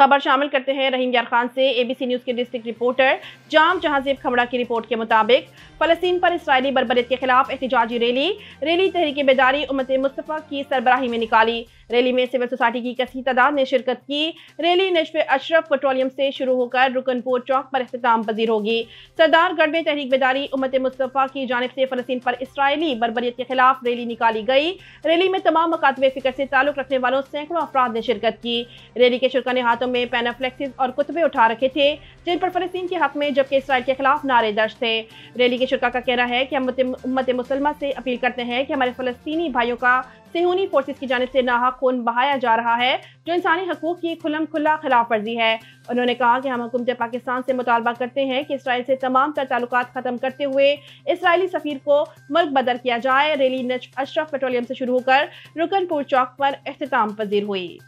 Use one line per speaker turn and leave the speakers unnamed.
खबर शामिल करते हैं रहीम यार खान से एबीसी न्यूज़ के डिस्ट्रिक्ट रिपोर्टर जाम जहांजेब खमड़ा की रिपोर्ट के मुताबिक। फलस्तीन पर इसराइली बरबरीत के खिलाफ एहतजाजी रैली। रैली तहरीक बेदारी उमत मुस्तफ़ा की सरबराही में निकाली। रैली में सिविल सोसाइटी की कसी तादाद ने शिरकत की। रैली नशफ अशरफ पेट्रोलियम से शुरू होकर रुकनपुर चौक पर अख्ताम पजीर होगी। सरदारगढ़ में तहरीक बेदारी उमत मुस्तफ़ा की जानब से फलस्तीन पर इसराइली बरबरीत के खिलाफ रैली निकाली गई। रैली में तमाम मकातब फ़िक्र से ताल्लुक रखने वालों सैकड़ों अफराद ने शिरकत की। रैली के शुरका ने हाथों में पैनाफ्लेक्सिस और कुतबे उठा रखे थे, जिन पर फलस्तीन के हक में, जबकि इसराइल के खिलाफ नारे दर्ज थे। रैली के शुरा का कहना है कि हम उम्मत मुसलमान से अपील करते हैं कि हमारे फलस्तीनी भाइयों का सेहूनी फोर्सेस की जानब से नाहक खून बहाया जा रहा है, जो इंसानी हकूक की खुलम खुला खिलाफ वर्जी है। उन्होंने कहा कि हम हुकूमत पाकिस्तान से मुतालबा करते हैं कि इसराइल से तमाम तर ताल्लुक खत्म करते हुए इसराइली सफीर को मुल्क बदर किया जाए। रैली अशरफ पेट्रोलियम से शुरू होकर रुकनपुर चौक पर अख्ताम पजीर हुई।